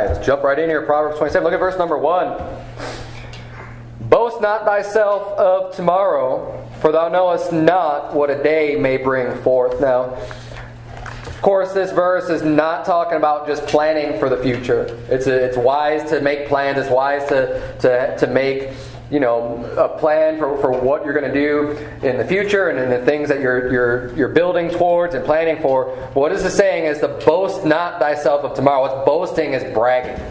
right, let's jump right in here. Proverbs 27. Look at verse number 1. Boast not thyself of tomorrow, for thou knowest not what a day may bring forth. Now, of course, this verse is not talking about just planning for the future. It's, a, it's wise to make plans, it's wise to, to, to make you know, a plan for, for what you're going to do in the future and in the things that you're, you're, you're building towards and planning for. What is the saying is to boast not thyself of tomorrow. What's boasting is bragging.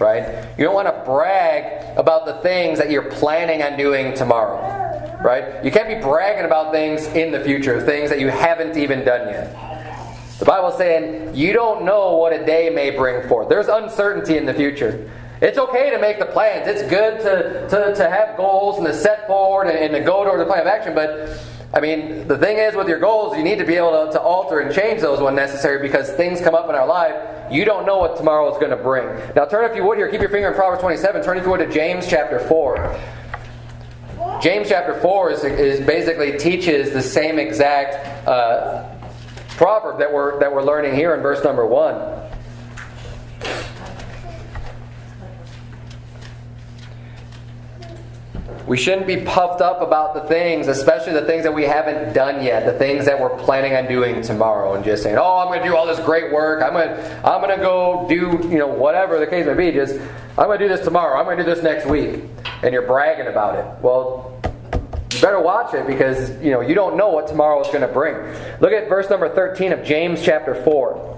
Right? You don't want to brag about the things that you're planning on doing tomorrow. Right? You can't be bragging about things in the future, things that you haven't even done yet. The Bible's saying you don't know what a day may bring forth. There's uncertainty in the future. It's okay to make the plans. It's good to, to, to have goals and to set forward and, and to go towards a plan of action. But, I mean, the thing is with your goals, you need to be able to, to alter and change those when necessary because things come up in our life. You don't know what tomorrow is going to bring. Now, turn, if you would, here, keep your finger in Proverbs 27. Turn, if you would, to James chapter 4. James chapter 4 is, is basically teaches the same exact uh, proverb that we're, that we're learning here in verse number 1. We shouldn't be puffed up about the things, especially the things that we haven't done yet, the things that we're planning on doing tomorrow, and just saying, "Oh, I'm going to do all this great work. I'm going, to, I'm going to go do, you know, whatever the case may be. Just, I'm going to do this tomorrow. I'm going to do this next week," and you're bragging about it. Well, you better watch it because you know you don't know what tomorrow is going to bring. Look at verse number 13 of James chapter 4.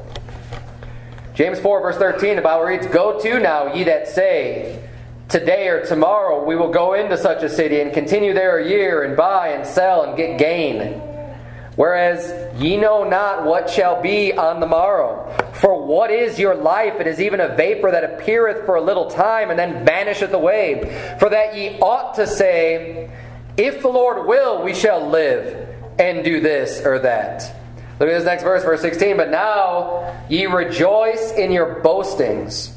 James 4, verse 13, the Bible reads, Go to now, ye that say, Today or tomorrow we will go into such a city and continue there a year and buy and sell and get gain. Whereas ye know not what shall be on the morrow. For what is your life? It is even a vapor that appeareth for a little time and then vanisheth away. For that ye ought to say, If the Lord will, we shall live and do this or that. Look at this next verse, verse 16. But now ye rejoice in your boastings.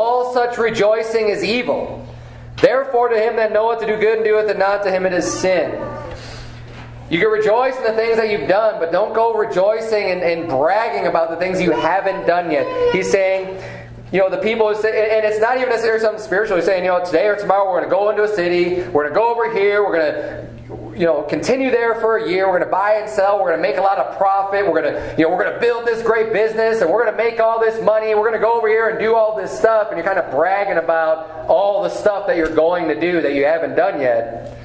All such rejoicing is evil. Therefore, to him that knoweth to do good and doeth it not, to him it is sin. You can rejoice in the things that you've done, but don't go rejoicing and, and bragging about the things you haven't done yet. He's saying, you know, the people say, and it's not even necessarily something spiritual. He's saying, you know, today or tomorrow we're going to go into a city, we're going to go over here, we're going to you know, continue there for a year. We're going to buy and sell. We're going to make a lot of profit. We're going to, you know, we're going to build this great business and we're going to make all this money. We're going to go over here and do all this stuff. And you're kind of bragging about all the stuff that you're going to do that you haven't done yet.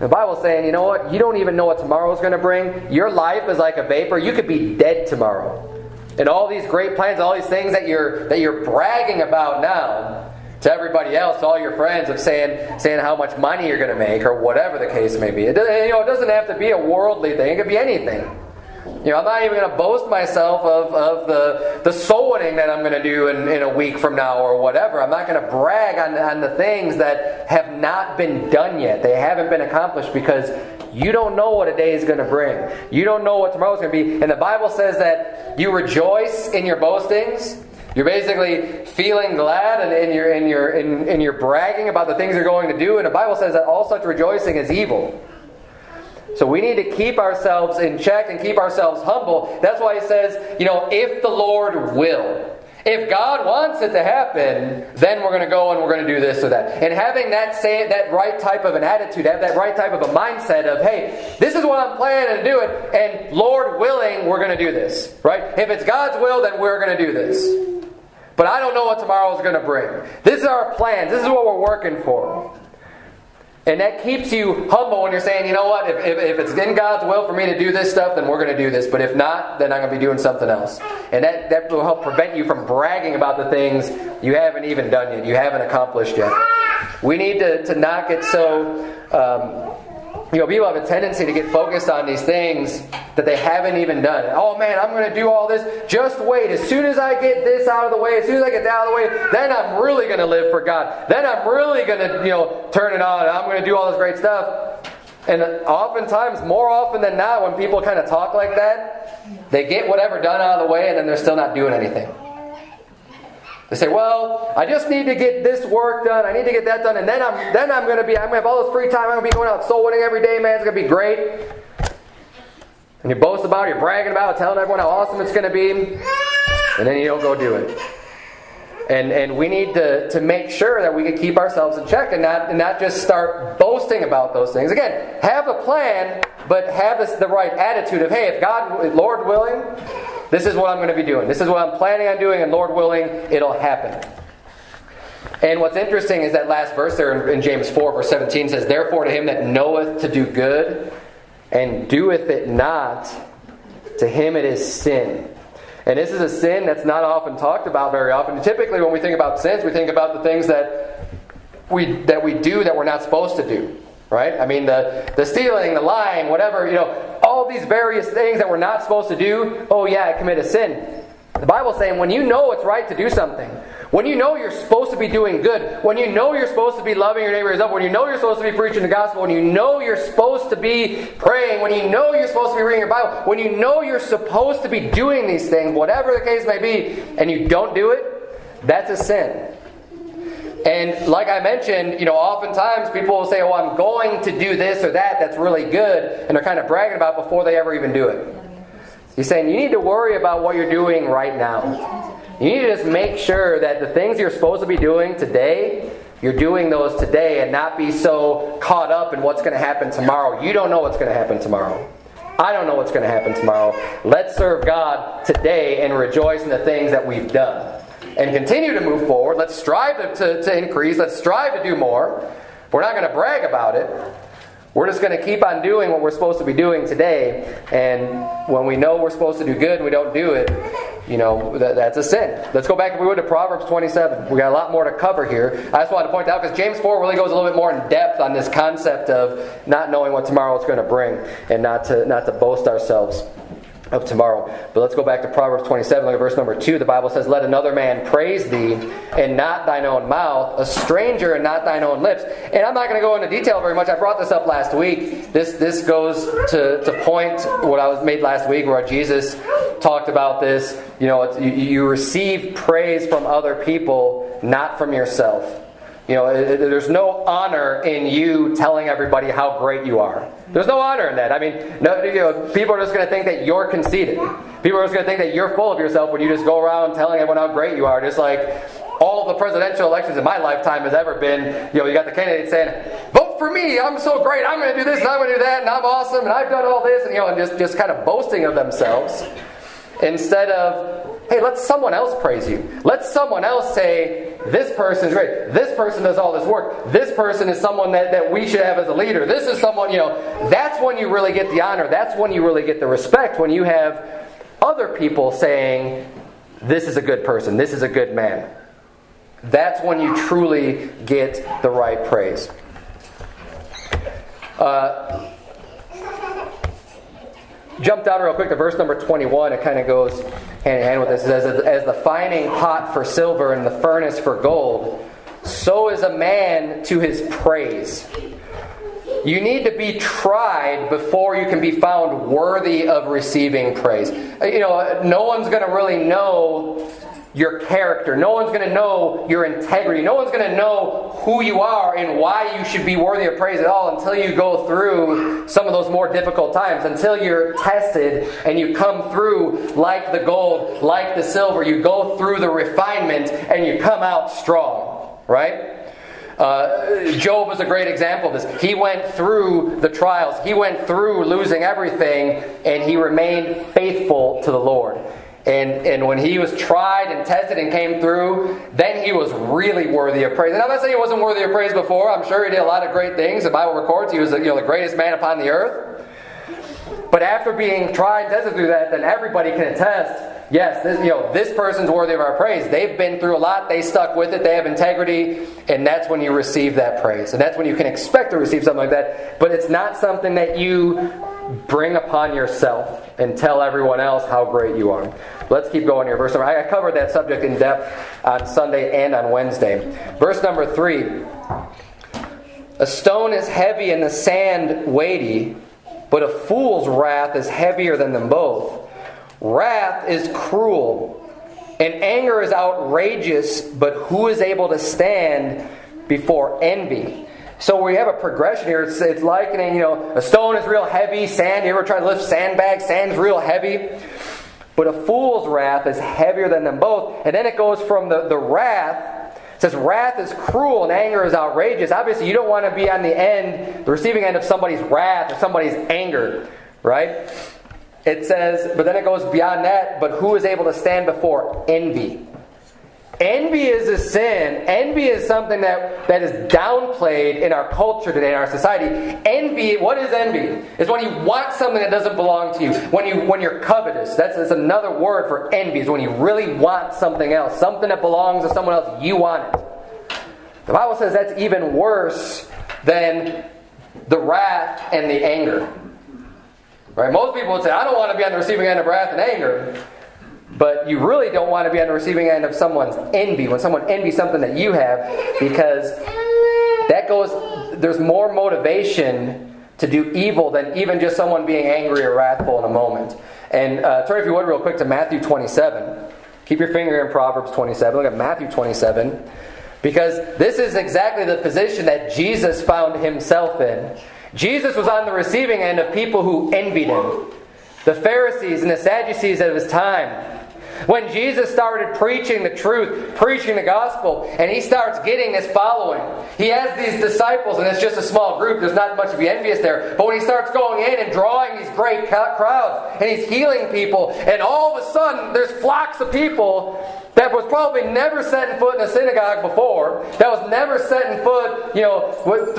The Bible's saying, you know what? You don't even know what tomorrow's going to bring. Your life is like a vapor. You could be dead tomorrow. And all these great plans, all these things that you're that you're bragging about now, to everybody else, to all your friends, of saying saying how much money you're going to make or whatever the case may be. It, you know, it doesn't have to be a worldly thing. It could be anything. You know, I'm not even going to boast myself of, of the, the soul winning that I'm going to do in, in a week from now or whatever. I'm not going to brag on, on the things that have not been done yet. They haven't been accomplished because you don't know what a day is going to bring. You don't know what tomorrow is going to be. And the Bible says that you rejoice in your boastings you're basically feeling glad and, and, you're, and, you're, and, and you're bragging about the things you're going to do. And the Bible says that all such rejoicing is evil. So we need to keep ourselves in check and keep ourselves humble. That's why he says, you know, if the Lord will. If God wants it to happen, then we're going to go and we're going to do this or that. And having that say, that right type of an attitude, have that right type of a mindset of, hey, this is what I'm planning to do it, and Lord willing, we're going to do this. Right? If it's God's will, then we're going to do this. But I don't know what tomorrow is going to bring. This is our plans. This is what we're working for. And that keeps you humble when you're saying, you know what, if, if, if, it's in God's will for me to do this stuff, then we're going to do this. But if not, then I'm going to be doing something else. And that, that will help prevent you from bragging about the things you haven't even done yet, you haven't accomplished yet. We need to, to not get so um, you know, people have a tendency to get focused on these things that they haven't even done. Oh man, I'm going to do all this. Just wait. As soon as I get this out of the way, as soon as I get that out of the way, then I'm really going to live for God. Then I'm really going to, you know, turn it on. I'm going to do all this great stuff. And oftentimes, more often than not, when people kind of talk like that, they get whatever done out of the way and then they're still not doing anything. They say, "Well, I just need to get this work done. I need to get that done, and then I'm then I'm going to be I'm going to have all this free time. I'm going to be going out soul winning every day, man. It's going to be great." And you boast about it, you're bragging about it, telling everyone how awesome it's going to be, and then you don't go do it. And, and we need to, to make sure that we can keep ourselves in check and not, and not just start boasting about those things. Again, have a plan, but have this, the right attitude of, hey, if God, Lord willing, this is what I'm going to be doing. This is what I'm planning on doing, and Lord willing, it'll happen. And what's interesting is that last verse there in, in James 4, verse 17 says, Therefore, to him that knoweth to do good and doeth it not, to him it is sin. And this is a sin that's not often talked about very often. Typically, when we think about sins, we think about the things that we, that we do that we're not supposed to do. Right? I mean, the, the stealing, the lying, whatever, you know, all these various things that we're not supposed to do. Oh, yeah, I commit a sin. The Bible's saying when you know it's right to do something, when you know you're supposed to be doing good, when you know you're supposed to be loving your neighbor as when you know you're supposed to be preaching the gospel, when you know you're supposed to be praying, when you know you're supposed to be reading your Bible, when you know you're supposed to be doing these things, whatever the case may be, and you don't do it, that's a sin. And like I mentioned, you know, oftentimes people will say, "Oh, I'm going to do this or that that's really good," and they're kind of bragging about before they ever even do it. He's saying you need to worry about what you're doing right now. You need to just make sure that the things you're supposed to be doing today, you're doing those today and not be so caught up in what's going to happen tomorrow. You don't know what's going to happen tomorrow. I don't know what's going to happen tomorrow. Let's serve God today and rejoice in the things that we've done. And continue to move forward. Let's strive to, to, to increase. Let's strive to do more. We're not going to brag about it. We're just going to keep on doing what we're supposed to be doing today. And when we know we're supposed to do good and we don't do it, you know, that, that's a sin. Let's go back, if we would, to Proverbs 27. We got a lot more to cover here. I just wanted to point out because James 4 really goes a little bit more in depth on this concept of not knowing what tomorrow is going to bring and not to, not to boast ourselves of tomorrow. But let's go back to Proverbs 27, look at verse number 2. The Bible says, Let another man praise thee, and not thine own mouth, a stranger, and not thine own lips. And I'm not going to go into detail very much. I brought this up last week. This, this goes to, to point what I was made last week, where Jesus talked about this. You know, you, you receive praise from other people, not from yourself. You know, there's no honor in you telling everybody how great you are. There's no honor in that. I mean, no, you know, people are just going to think that you're conceited. People are just going to think that you're full of yourself when you just go around telling everyone how great you are. Just like all the presidential elections in my lifetime has ever been, you know, you got the candidate saying, vote for me, I'm so great, I'm going to do this and I'm going to do that, and I'm awesome, and I've done all this, and, you know, and just, just kind of boasting of themselves instead of, hey, let someone else praise you. Let someone else say, this person is great. This person does all this work. This person is someone that, that we should have as a leader. This is someone, you know, that's when you really get the honor. That's when you really get the respect. When you have other people saying, this is a good person. This is a good man. That's when you truly get the right praise. Uh, jump down real quick to verse number 21. It kind of goes hand in hand with this. It says, As the fining pot for silver and the furnace for gold, so is a man to his praise. You need to be tried before you can be found worthy of receiving praise. You know, no one's going to really know your character. No one's going to know your integrity. No one's going to know who you are and why you should be worthy of praise at all until you go through some of those more difficult times, until you're tested and you come through like the gold, like the silver. You go through the refinement and you come out strong, right? Uh, Job is a great example of this. He went through the trials, he went through losing everything, and he remained faithful to the Lord. And, and when he was tried and tested and came through, then he was really worthy of praise. And I'm not saying he wasn't worthy of praise before. I'm sure he did a lot of great things. The Bible records he was you know, the greatest man upon the earth. But after being tried and tested through that, then everybody can attest yes, this, you know, this person's worthy of our praise. They've been through a lot, they stuck with it, they have integrity, and that's when you receive that praise. And that's when you can expect to receive something like that. But it's not something that you bring upon yourself and tell everyone else how great you are. Let's keep going here. Verse number I covered that subject in depth on Sunday and on Wednesday. Verse number three. A stone is heavy and the sand weighty, but a fool's wrath is heavier than them both. Wrath is cruel, and anger is outrageous, but who is able to stand before envy? So we have a progression here. It's, it's likening, you know, a stone is real heavy, sand. You ever try to lift sandbags? Sand's real heavy. but a fool's wrath is heavier than them both. And then it goes from the, the wrath, it says wrath is cruel and anger is outrageous. Obviously, you don't want to be on the end, the receiving end of somebody's wrath or somebody's anger, right? It says, but then it goes beyond that, but who is able to stand before envy? Envy is a sin. Envy is something that, that is downplayed in our culture today, in our society. Envy, what is envy? Is when you want something that doesn't belong to you. When you when you're covetous. That's, that's another word for envy, is when you really want something else. Something that belongs to someone else. You want it. The Bible says that's even worse than the wrath and the anger. Right? Most people would say, I don't want to be on the receiving end of wrath and anger. But you really don't want to be on the receiving end of someone's envy, when someone envies something that you have, because that goes, there's more motivation to do evil than even just someone being angry or wrathful in a moment. And uh, turn, if you would, real quick to Matthew 27. Keep your finger in Proverbs 27. Look at Matthew 27. Because this is exactly the position that Jesus found himself in. Jesus was on the receiving end of people who envied him. The Pharisees and the Sadducees of his time. When Jesus started preaching the truth, preaching the gospel, and he starts getting this following, he has these disciples, and it's just a small group. There's not much to be envious there. But when he starts going in and drawing these great crowds, and he's healing people, and all of a sudden there's flocks of people that was probably never setting foot in a synagogue before, that was never setting foot, you know,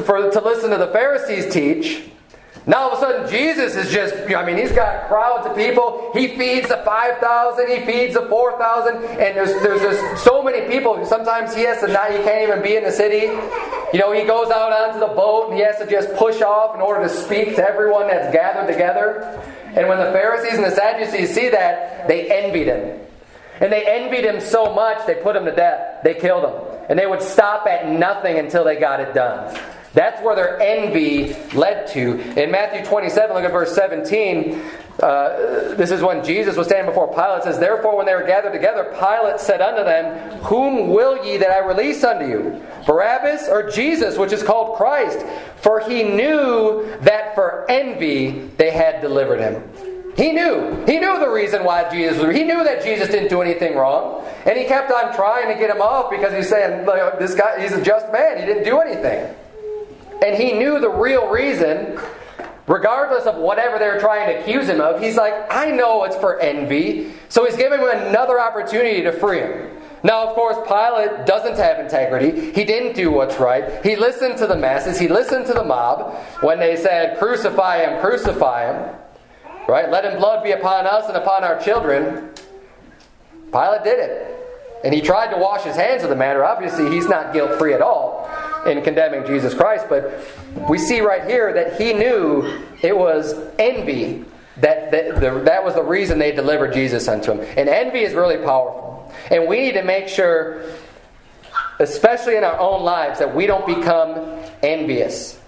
for, to listen to the Pharisees teach. Now all of a sudden Jesus is just, I mean, he's got crowds of people. He feeds the 5,000, he feeds the 4,000, and there's, there's just so many people. Sometimes he has to not, he can't even be in the city. You know, he goes out onto the boat and he has to just push off in order to speak to everyone that's gathered together. And when the Pharisees and the Sadducees see that, they envied him. And they envied him so much, they put him to death. They killed him. And they would stop at nothing until they got it done. That's where their envy led to. In Matthew 27, look at verse 17. Uh, this is when Jesus was standing before Pilate. It says, Therefore, when they were gathered together, Pilate said unto them, Whom will ye that I release unto you? Barabbas or Jesus, which is called Christ? For he knew that for envy they had delivered him. He knew. He knew the reason why Jesus was. He knew that Jesus didn't do anything wrong. And he kept on trying to get him off because he's saying, This guy, he's a just man. He didn't do anything. And he knew the real reason, regardless of whatever they're trying to accuse him of. He's like, I know it's for envy. So he's giving him another opportunity to free him. Now, of course, Pilate doesn't have integrity. He didn't do what's right. He listened to the masses. He listened to the mob when they said, Crucify him, crucify him. Right? Let him blood be upon us and upon our children. Pilate did it. And he tried to wash his hands of the matter. Obviously, he's not guilt free at all in condemning Jesus Christ, but we see right here that he knew it was envy that, that, the, that was the reason they delivered Jesus unto him. And envy is really powerful. And we need to make sure, especially in our own lives, that we don't become envious.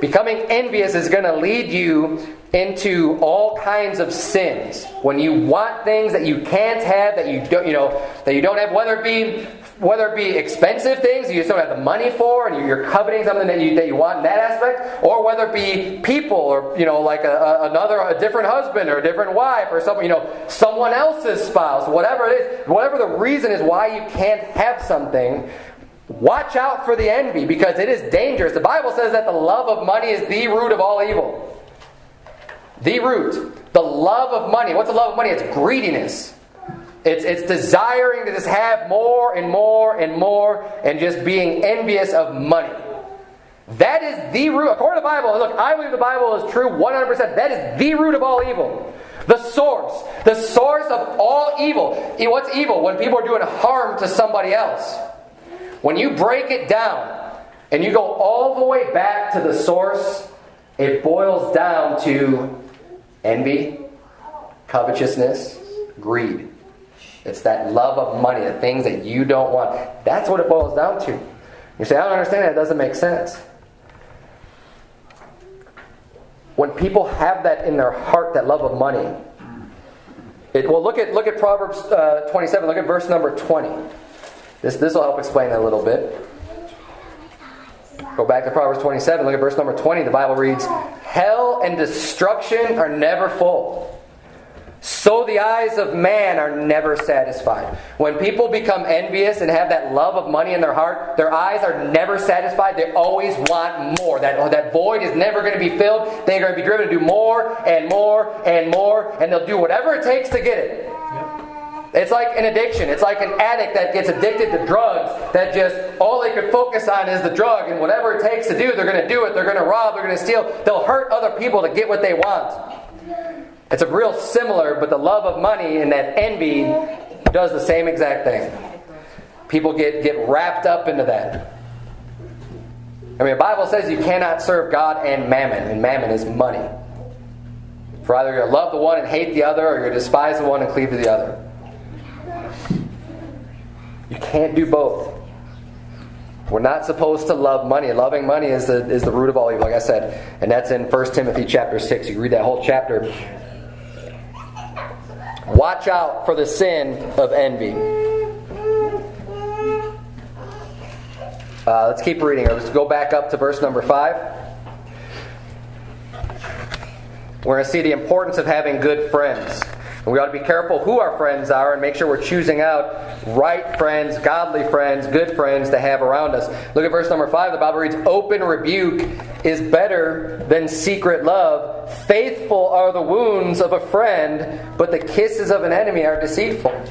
Becoming envious is going to lead you into all kinds of sins. When you want things that you can't have, that you don't, you know, that you don't have, whether it be whether it be expensive things you just don't have the money for, and you're coveting something that you that you want in that aspect, or whether it be people, or you know, like a, a, another a different husband or a different wife, or someone you know, someone else's spouse, whatever it is, whatever the reason is why you can't have something. Watch out for the envy because it is dangerous. The Bible says that the love of money is the root of all evil. The root. The love of money. What's the love of money? It's greediness. It's, it's desiring to just have more and more and more and just being envious of money. That is the root. According to the Bible, look, I believe the Bible is true 100%. That is the root of all evil. The source. The source of all evil. What's evil? When people are doing harm to somebody else. When you break it down and you go all the way back to the source, it boils down to envy, covetousness, greed. It's that love of money, the things that you don't want. That's what it boils down to. You say, I don't understand that. It doesn't make sense. When people have that in their heart, that love of money, it, well, look at, look at Proverbs uh, 27. Look at verse number 20. This, this will help explain that a little bit. Go back to Proverbs 27. Look at verse number 20. The Bible reads, Hell and destruction are never full So the eyes of man are never satisfied. When people become envious and have that love of money in their heart, their eyes are never satisfied. They always want more. That, that void is never going to be filled. They're going to be driven to do more and more and more, and they'll do whatever it takes to get it. It's like an addiction. It's like an addict that gets addicted to drugs that just all they could focus on is the drug, and whatever it takes to do, they're going to do it. They're going to rob, they're going to steal. They'll hurt other people to get what they want. It's a real similar, but the love of money and that envy does the same exact thing. People get, get wrapped up into that. I mean, the Bible says you cannot serve God and mammon, and mammon is money. For either you love the one and hate the other, or you despise the one and cleave to the other. You can't do both. We're not supposed to love money. Loving money is the, is the root of all evil, like I said. And that's in 1 Timothy chapter 6. You read that whole chapter. Watch out for the sin of envy. Uh, let's keep reading. Let's go back up to verse number 5. We're going to see the importance of having good friends. And we ought to be careful who our friends are and make sure we're choosing out right friends, godly friends, good friends to have around us. Look at verse number 5. The Bible reads Open rebuke is better than secret love. Faithful are the wounds of a friend, but the kisses of an enemy are deceitful.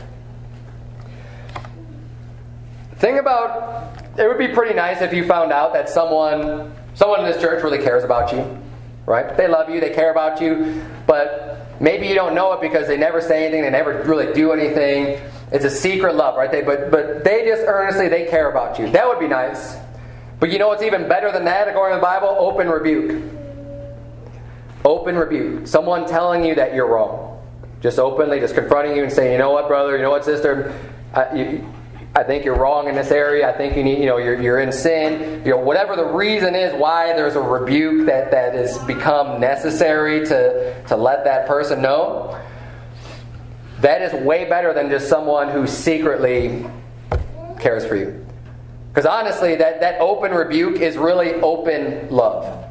Think about it would be pretty nice if you found out that someone someone in this church really cares about you. Right? They love you, they care about you, but Maybe you don't know it because they never say anything, they never really do anything. It's a secret love, right? They, but, but they just earnestly, they care about you. That would be nice. But you know what's even better than that, according to the Bible? Open rebuke. Open rebuke. Someone telling you that you're wrong. Just openly, just confronting you and saying, you know what, brother, you know what, sister, I, you, I think you're wrong in this area. I think you need, you know, you're, you're in sin. You know, whatever the reason is why there's a rebuke that, that has become necessary to, to let that person know, that is way better than just someone who secretly cares for you. Because honestly, that, that open rebuke is really open love.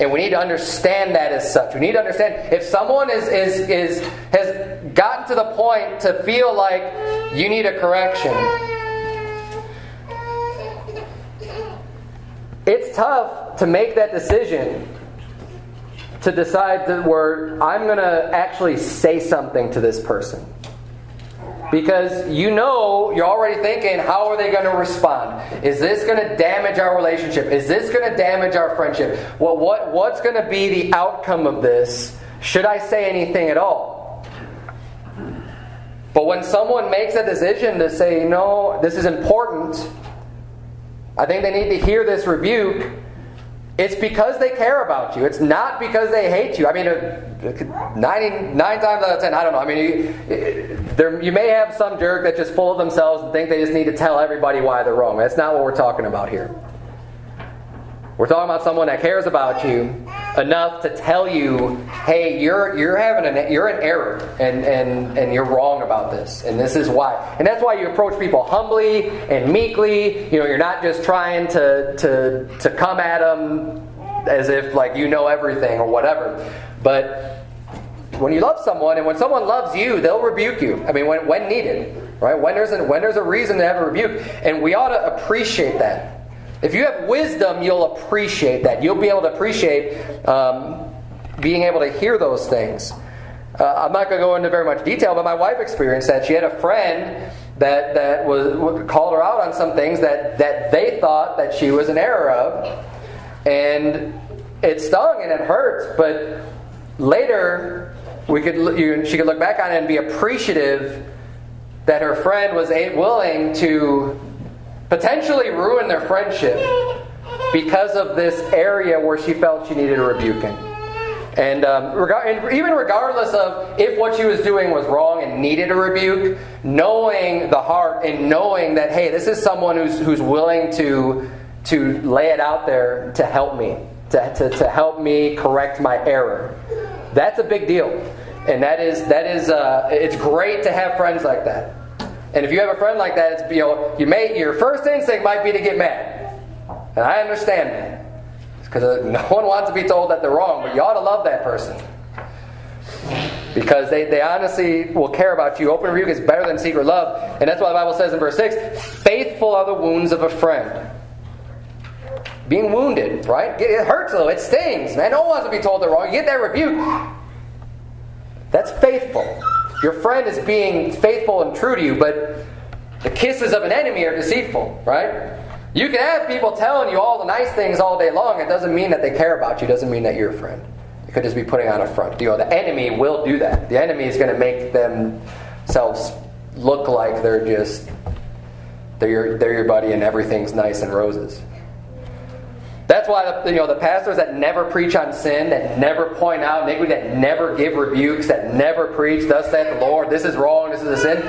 And we need to understand that as such. We need to understand if someone is, is, is, has gotten to the point to feel like you need a correction, It's tough to make that decision to decide that where I'm going to actually say something to this person. Because you know, you're already thinking, how are they going to respond? Is this going to damage our relationship? Is this going to damage our friendship? Well, what, what's going to be the outcome of this? Should I say anything at all? But when someone makes a decision to say, no, this is important, I think they need to hear this rebuke. It's because they care about you. It's not because they hate you. I mean, 99 times out of 10, I don't know. I mean, you, there, you may have some jerk that's just full of themselves and think they just need to tell everybody why they're wrong. That's not what we're talking about here. We're talking about someone that cares about you enough to tell you, hey, you're you're having an you're an error and and and you're wrong about this, and this is why. And that's why you approach people humbly and meekly. You know, you're not just trying to to to come at them as if like you know everything or whatever. But when you love someone and when someone loves you, they'll rebuke you. I mean, when when needed, right? When there's a, when there's a reason to have a rebuke, and we ought to appreciate that. If you have wisdom, you'll appreciate that. You'll be able to appreciate um, being able to hear those things. Uh, I'm not going to go into very much detail, but my wife experienced that. She had a friend that, that was called her out on some things that, that they thought that she was in error of. And it stung and it hurt, but later we could you, she could look back on it and be appreciative that her friend was willing to potentially ruin their friendship because of this area where she felt she needed a rebuking. And, um, and, even regardless of if what she was doing was wrong and needed a rebuke, knowing the heart and knowing that, hey, this is someone who's, who's willing to, to lay it out there to help me, to, to, to help me correct my error. That's a big deal. And that is, that is uh, it's great to have friends like that. And if you have a friend like that, it's you know you may your first instinct might be to get mad, and I understand that because uh, no one wants to be told that they're wrong, but you ought to love that person because they, they honestly will care about you. Open rebuke is better than secret love. And that's why the Bible says in verse 6 faithful are the wounds of a friend. Being wounded, right? It hurts a little, it stings. Man, no one wants to be told they're wrong. You get that rebuke. That's faithful. Your friend is being faithful and true to you, but the kisses of an enemy are deceitful, right? You can have people telling you all the nice things all day long. It doesn't mean that they care about you. It doesn't mean that you're a friend. It could just be putting on a front. You know, the enemy will do that. The enemy is going to make themselves look like they're just they're your, they're your buddy and everything's nice and roses. That's why the, you know the pastors that never preach on sin, that never point out iniquity, that never give rebukes, that never preach, thus saith the Lord, this is wrong, this is a sin,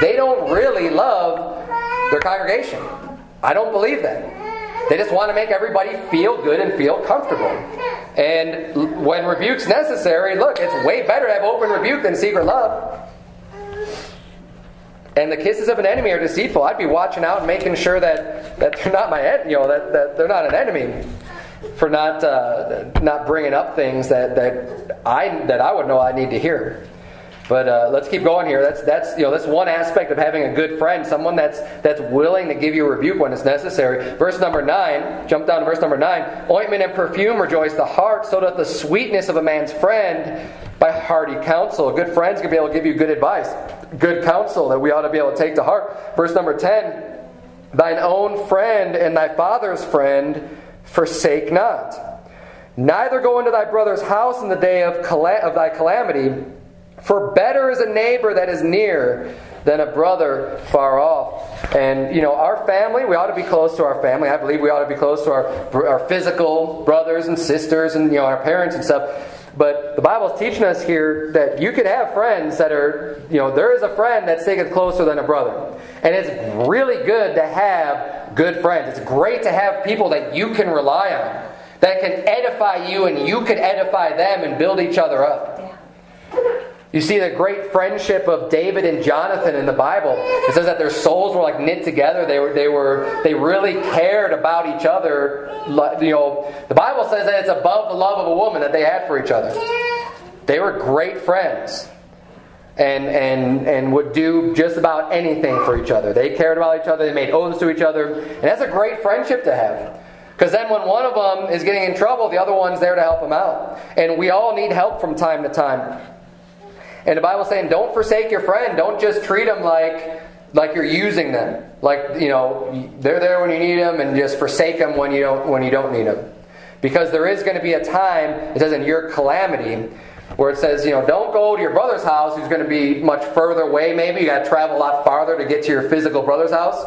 they don't really love their congregation. I don't believe that. They just want to make everybody feel good and feel comfortable. And when rebuke's necessary, look, it's way better to have open rebuke than secret love. And the kisses of an enemy are deceitful. I'd be watching out and making sure that, that they're not my you know that, that they're not an enemy for not uh, not bringing up things that, that I that I would know I need to hear. But uh, let's keep going here. That's that's you know that's one aspect of having a good friend, someone that's that's willing to give you a rebuke when it's necessary. Verse number nine, jump down to verse number nine. Ointment and perfume rejoice the heart, so doth the sweetness of a man's friend by hearty counsel. A Good friends gonna be able to give you good advice, good counsel that we ought to be able to take to heart. Verse number ten. Thine own friend and thy father's friend forsake not. Neither go into thy brother's house in the day of, cala- of thy calamity for better is a neighbor that is near than a brother far off. And, you know, our family, we ought to be close to our family. I believe we ought to be close to our, our physical brothers and sisters and, you know, our parents and stuff. But the Bible is teaching us here that you could have friends that are, you know, there is a friend that sticketh closer than a brother. And it's really good to have good friends. It's great to have people that you can rely on, that can edify you and you can edify them and build each other up. You see the great friendship of David and Jonathan in the Bible. It says that their souls were like knit together. They were, they were, they really cared about each other. You know, the Bible says that it's above the love of a woman that they had for each other. They were great friends, and and and would do just about anything for each other. They cared about each other. They made oaths to each other, and that's a great friendship to have. Because then when one of them is getting in trouble, the other one's there to help them out. And we all need help from time to time. And the Bible's saying, don't forsake your friend. Don't just treat them like like you're using them. Like you know, they're there when you need them, and just forsake them when you don't when you don't need them. Because there is going to be a time, it says in your calamity, where it says, you know, don't go to your brother's house who's going to be much further away, maybe. You got to travel a lot farther to get to your physical brother's house.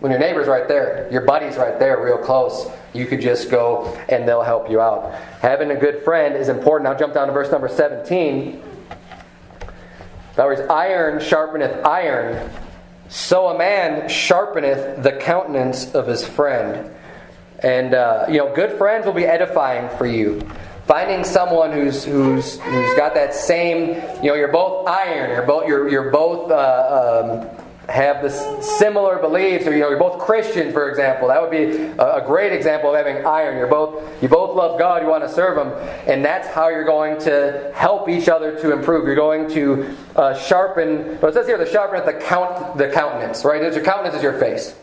When your neighbor's right there, your buddy's right there, real close, you could just go and they'll help you out. Having a good friend is important. I'll jump down to verse number 17. In other words, iron sharpeneth iron, so a man sharpeneth the countenance of his friend. And uh, you know, good friends will be edifying for you. Finding someone who's who's who's got that same, you know, you're both iron, you're both you're you're both uh, um, have this similar beliefs, or you know, you're both Christians, for example. That would be a, a, great example of having iron. You're both you both love God, you want to serve Him, and that's how you're going to help each other to improve. You're going to uh, sharpen. But it says here, the sharpen the count the countenance, right? Your countenance is your face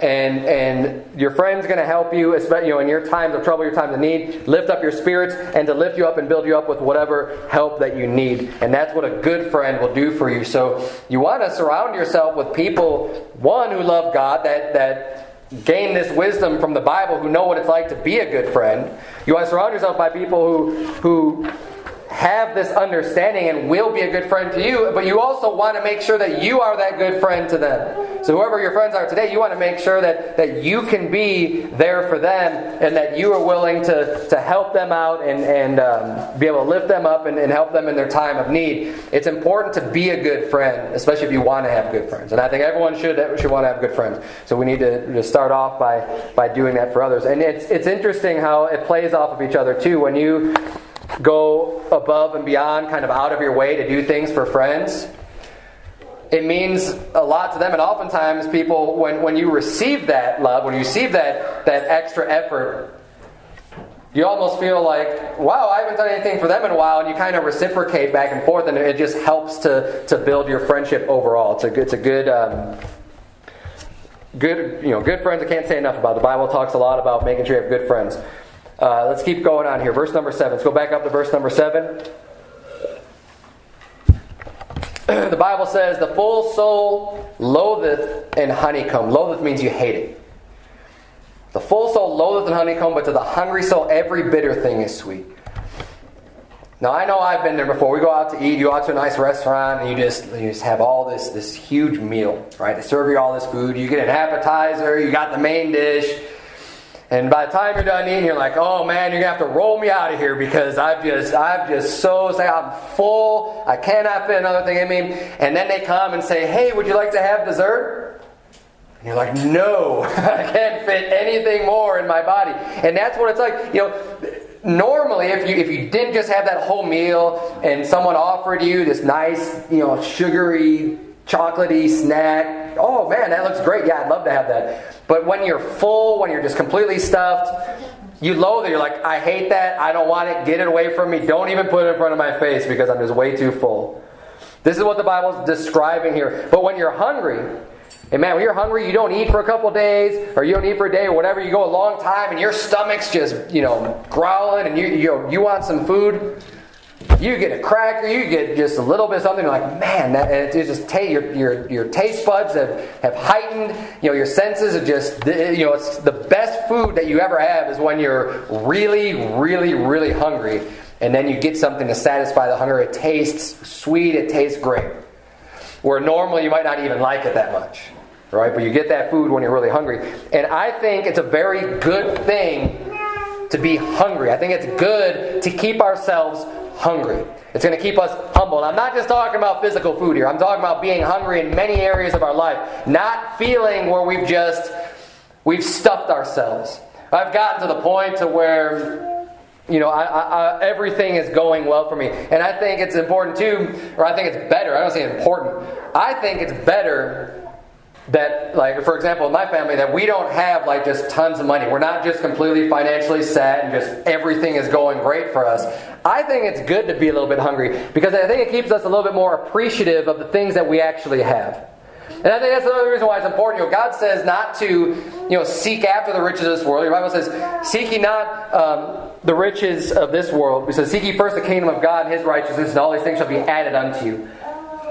and and your friend's going to help you, especially you know in your times of trouble, your times of need, lift up your spirits and to lift you up and build you up with whatever help that you need. And that's what a good friend will do for you. So you want to surround yourself with people, one who love God, that that gain this wisdom from the Bible, who know what it's like to be a good friend. You want to surround yourself by people who who have this understanding and will be a good friend to you, but you also want to make sure that you are that good friend to them. So, whoever your friends are today, you want to make sure that, that you can be there for them and that you are willing to, to help them out and, and um, be able to lift them up and, and help them in their time of need. It's important to be a good friend, especially if you want to have good friends. And I think everyone should, should want to have good friends. So, we need to, to start off by, by doing that for others. And it's, it's interesting how it plays off of each other, too. When you go above and beyond, kind of out of your way to do things for friends, it means a lot to them. And oftentimes, people, when, when you receive that love, when you receive that, that extra effort, you almost feel like, wow, I haven't done anything for them in a while, and you kind of reciprocate back and forth, and it just helps to, to build your friendship overall. It's a, it's a good. Um, good, you know, good friends. I can't say enough about. The Bible talks a lot about making sure you have good friends. Uh, let's keep going on here. Verse number seven. Let's go back up to verse number seven. the Bible says, "The full soul loatheth in honeycomb." Loatheth means you hate it. The full soul loatheth in honeycomb, but to the hungry soul every bitter thing is sweet. Now I know I've been there before. We go out to eat, you go out to a nice restaurant, and you just you just have all this this huge meal, right? They serve you all this food. You get an appetizer, you got the main dish, and by the time you're done eating, you're like, oh man, you're gonna have to roll me out of here because I've just I've just so I'm full. I cannot fit another thing in me. And then they come and say, hey, would you like to have dessert? And you're like, no, I can't fit anything more in my body. And that's what it's like. You know normally if you if you didn't just have that whole meal and someone offered you this nice you know sugary chocolatey snack. Oh man that looks great. Yeah i'd love to have that. But when you're full when you're just completely stuffed you loathe it. You're like i hate that. I don't want it. Get it away from me. Don't even put it in front of my face because i'm just way too full. This is what the bible's describing here. But when you're hungry and man, when you're hungry, you don't eat for a couple days, or you don't eat for a day, or whatever. You go a long time, and your stomach's just you know growling, and you you you want some food. You get a cracker, you get just a little bit of something. like, man, that it, just ta- your, your your taste buds have, have heightened. You know, your senses are just you know it's the best food that you ever have is when you're really, really, really hungry, and then you get something to satisfy the hunger. It tastes sweet, it tastes great. Where normally you might not even like it that much right? But you get that food when you're really hungry. And I think it's a very good thing to be hungry. I think it's good to keep ourselves hungry. It's going to keep us humble. And I'm not just talking about physical food here. I'm talking about being hungry in many areas of our life, not feeling where we've just we've stuffed ourselves. I've gotten to the point to where you know, I, I, everything is going well for me. And I think it's important too, or I think it's better. I don't say important. I think it's better that like for example in my family that we don't have like just tons of money we're not just completely financially set and just everything is going great for us i think it's good to be a little bit hungry because i think it keeps us a little bit more appreciative of the things that we actually have and I think that's another reason why it's important. You know, God says not to, you know, seek after the riches of this world. Your Bible says, "Seek ye not um, the riches of this world." It says, "Seek ye first the kingdom of God and His righteousness, and all these things shall be added unto you."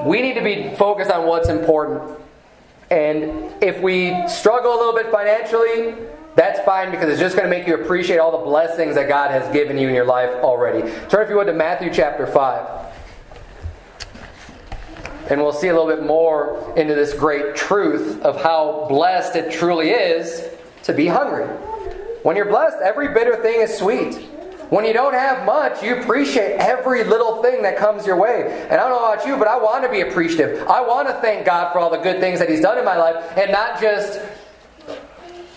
We need to be focused on what's important. And if we struggle a little bit financially, that's fine because it's just going to make you appreciate all the blessings that God has given you in your life already. Turn, if you would, to Matthew chapter 5. And we'll see a little bit more into this great truth of how blessed it truly is to be hungry. When you're blessed, every bitter thing is sweet. When you don't have much, you appreciate every little thing that comes your way. And I don't know about you, but I want to be appreciative. I want to thank God for all the good things that He's done in my life and not just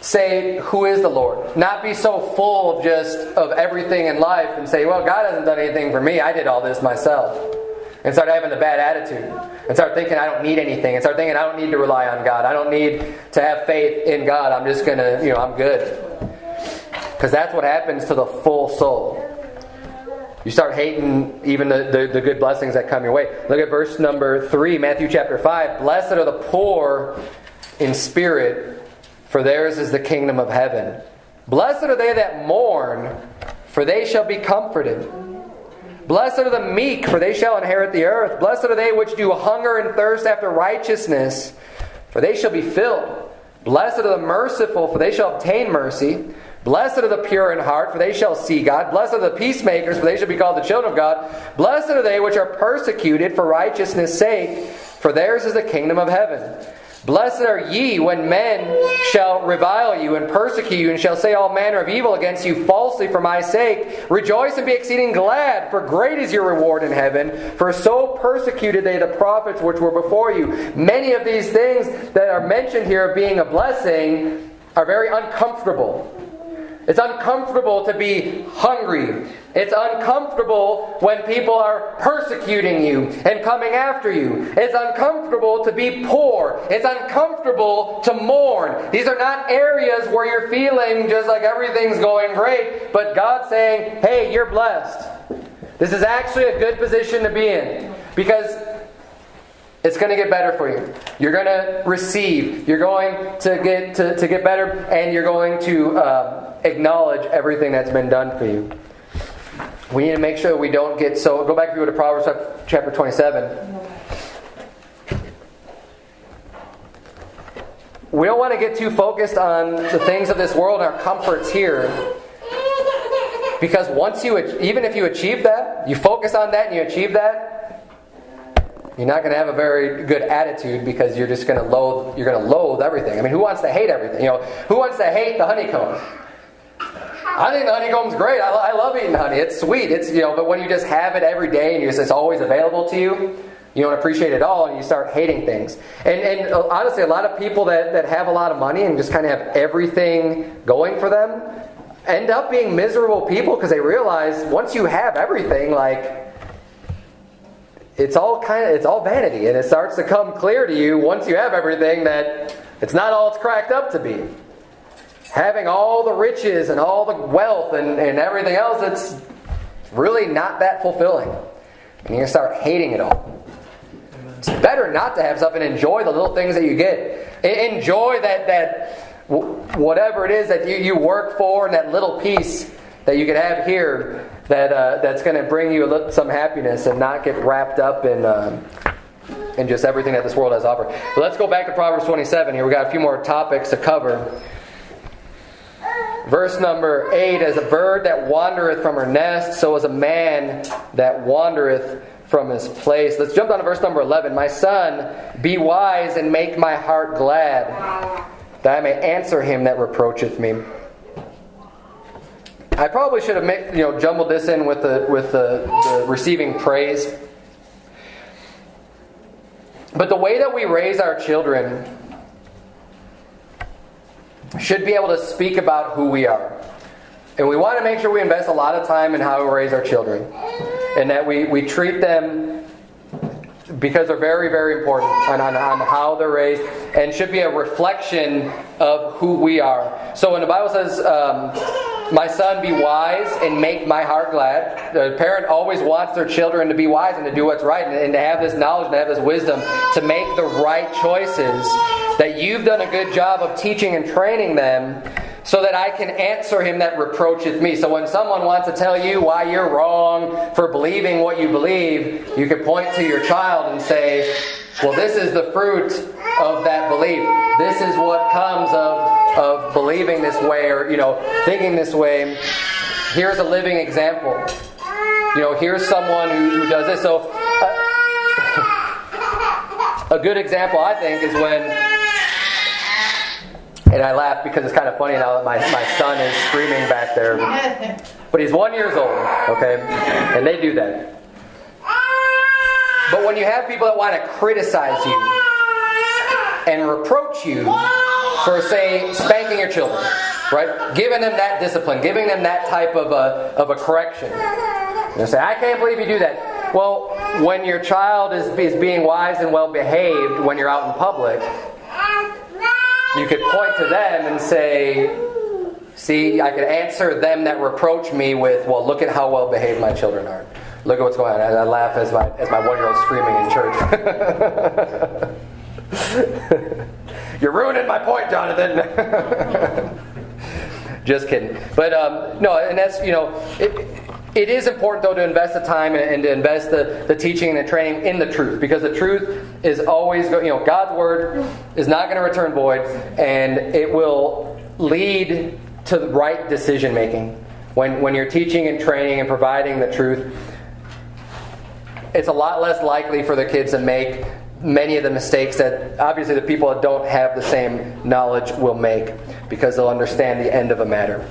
say, Who is the Lord? Not be so full of just of everything in life and say, Well, God hasn't done anything for me. I did all this myself. And start having the bad attitude. And start thinking I don't need anything. And start thinking I don't need to rely on God. I don't need to have faith in God. I'm just to, you know, I'm good. Because that's what happens to the full soul. You start hating even the, the, the, good blessings that come your way. Look at verse number 3, Matthew chapter 5. Blessed are the poor in spirit, for theirs is the kingdom of heaven. Blessed are they that mourn, for they shall be comforted. Blessed are the meek, for they shall inherit the earth. Blessed are they which do hunger and thirst after righteousness, for they shall be filled. Blessed are the merciful, for they shall obtain mercy. Blessed are the pure in heart, for they shall see God. Blessed are the peacemakers, for they shall be called the children of God. Blessed are they which are persecuted for righteousness' sake, for theirs is the kingdom of heaven. Blessed are ye when men shall revile you and persecute you, and shall say all manner of evil against you falsely for my sake. Rejoice and be exceeding glad, for great is your reward in heaven. For so persecuted they the prophets which were before you. Many of these things that are mentioned here of being a blessing are very uncomfortable. It's uncomfortable to be hungry It's uncomfortable when people are persecuting you and coming after you. It's uncomfortable to be poor. It's uncomfortable to mourn. These are not areas where you're feeling just like everything's going great, but God's saying, hey, you're blessed. This is actually a good position to be in because it's going to get better for you. You're going to receive. You're going to get to, to get better, and you're going to uh, acknowledge everything that's been done for you. We need to make sure we don't get so. Go back if you to Proverbs chapter 27. We don't want to get too focused on the things of this world and our comforts here. Because once you, even if you achieve that, you focus on that and you achieve that, you're not going to have a very good attitude because you're just going to loathe, you're going to loathe everything. I mean, who wants to hate everything? You know, who wants to hate the honeycomb? I think the honeycomb's great. I, I love eating honey. It's sweet. It's you know, but when you just have it every day and it's always available to you, you don't appreciate it all, and you start hating things. And, and uh, honestly, a lot of people that, that have a lot of money and just kind of have everything going for them end up being miserable people because they realize once you have everything, like it's all kind of it's all vanity, and it starts to come clear to you once you have everything that it's not all it's cracked up to be having all the riches and all the wealth and, and everything else, it's really not that fulfilling. And to start hating it all. It's better not to have stuff and enjoy the little things that you get. Enjoy that, that whatever it is that you, you work for and that little piece that you can have here that, uh, that's going to bring you some happiness and not get wrapped up in, um, in just everything that this world has offered. But let's go back to Proverbs 27 here. we got a few more topics to cover. Verse number 8 As a bird that wandereth from her nest, so is a man that wandereth from his place. Let's jump down to verse number 11. My son, be wise and make my heart glad, that I may answer him that reproacheth me. I probably should have you know, jumbled this in with the, with the, the receiving praise. But the way that we raise our children should be able to speak about who we are. And we want to make sure we invest a lot of time in how we raise our children. And that we, we treat them because they're very, very important on, on, on, how they're raised and should be a reflection of who we are. So when the Bible says, um, My son, be wise and make my heart glad, the parent always wants their children to be wise and to do what's right and, to have this knowledge and to have this wisdom to make the right choices. That you've done a good job of teaching and training them so that I can answer him that reproacheth me. So when someone wants to tell you why you're wrong for believing what you believe, you can point to your child and say, well, this is the fruit of that belief. This is what comes of, of believing this way or, you know, thinking this way. Here's a living example. You know, here's someone who, who does this. So, uh, a good example, I think, is when and I laugh because it's kind of funny now that my, my son is screaming back there. But he's one years old, okay? And they do that. But when you have people that want to criticize you and reproach you for, say, spanking your children, right? Giving them that discipline, giving them that type of a, of a correction. You say, I can't believe you do that. Well, when your child is, is being wise and well behaved when you're out in public, you could point to them and say, See, I could answer them that reproach me with, Well, look at how well behaved my children are. Look at what's going on. And I laugh as my, as my one year old screaming in church. You're ruining my point, Jonathan. Just kidding. But um, no, and that's, you know, it, it is important, though, to invest the time and, to invest the, the teaching and the training in the truth because the truth is always, you know, God's word is not going to return void and it will lead to the right decision making. When, when you're teaching and training and providing the truth, it's a lot less likely for the kids to make many of the mistakes that obviously the people that don't have the same knowledge will make because they'll understand the end of a matter.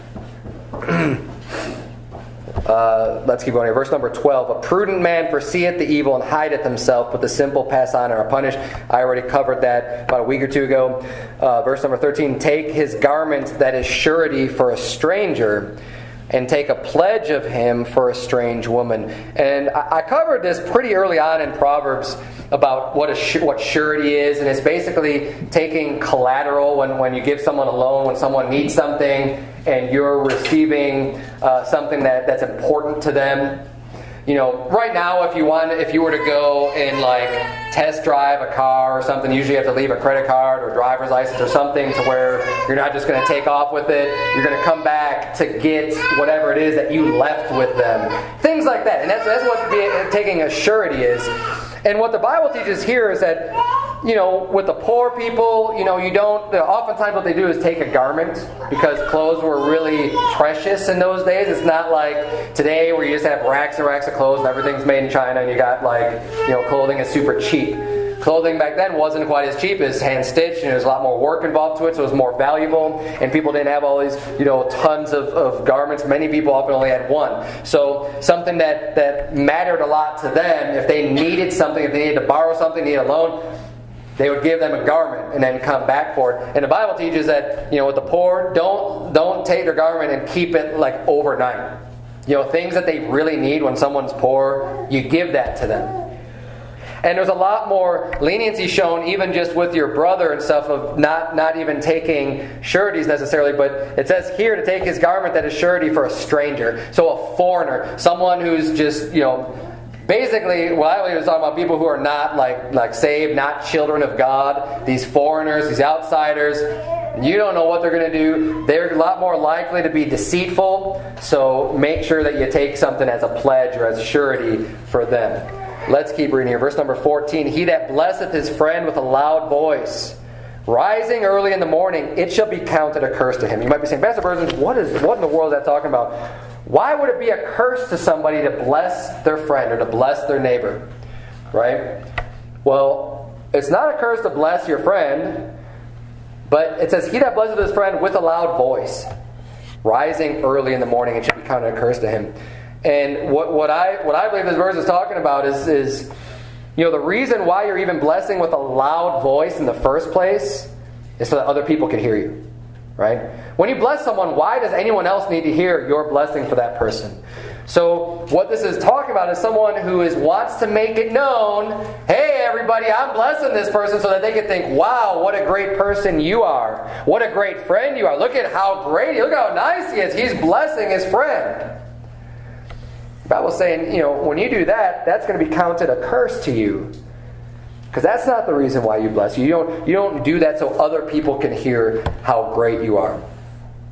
Uh, let's keep going here. Verse number 12. A prudent man foreseeth the evil and hideth himself, but the simple pass on and are punished. I already covered that about a week or two ago. Uh, verse number 13. Take his garment that is surety for a stranger, and take a pledge of him for a strange woman. And I, covered this pretty early on in Proverbs about what a what surety is, and it's basically taking collateral when, when you give someone a loan, when someone needs something, and you're receiving uh, something that, that's important to them you know, right now, if you want, if you were to go and like test drive a car or something, usually you have to leave a credit card or driver's license or something to where you're not just going to take off with it. You're going to come back to get whatever it is that you left with them. Things like that, and that's that's what being, taking a surety is. And what the Bible teaches here is that you know, with the poor people, you know, you don't. Oftentimes, what they do is take a garment because clothes were really precious in those days. It's not like today where you just have racks and racks of clothes and everything's made in China and you got like, you know, clothing is super cheap. Clothing back then wasn't quite as cheap as hand stitched, and there's a lot more work involved to it, so it was more valuable. And people didn't have all these, you know, tons of, of garments. Many people often only had one. So something that that mattered a lot to them, if they needed something, if they needed to borrow something, needed a loan, they would give them a garment and then come back for it. And the Bible teaches that, you know, with the poor, don't don't take their garment and keep it like overnight. You know, things that they really need when someone's poor, you give that to them. And there's a lot more leniency shown even just with your brother and stuff of not, not even taking sureties necessarily, but it says here to take his garment that is surety for a stranger. So a foreigner, someone who's just, you know, Basically, what I was talking about people who are not like like saved, not children of God, these foreigners, these outsiders. You don't know what they're going to do. They're a lot more likely to be deceitful. So make sure that you take something as a pledge or as a surety for them. Let's keep reading here. Verse number 14 He that blesseth his friend with a loud voice, rising early in the morning, it shall be counted a curse to him. You might be saying, Pastor Berzins, what, is, what in the world is that talking about? Why would it be a curse to somebody to bless their friend or to bless their neighbor? Right? Well, it's not a curse to bless your friend, but it says, He that blesses his friend with a loud voice, rising early in the morning, it should be counted a curse to him. And what, what, I, what I believe this verse is talking about is, is, you know, the reason why you're even blessing with a loud voice in the first place is so that other people can hear you right? When you bless someone, why does anyone else need to hear your blessing for that person? So, what this is talking about is someone who is wants to make it known, hey everybody, I'm blessing this person so that they can think, wow, what a great person you are. What a great friend you are. Look at how great, look how nice he is. He's blessing his friend. The Bible's saying, you know, when you do that, that's going to be counted a curse to you. Because that's not the reason why you bless. You don't, you don't do that so other people can hear how great you are.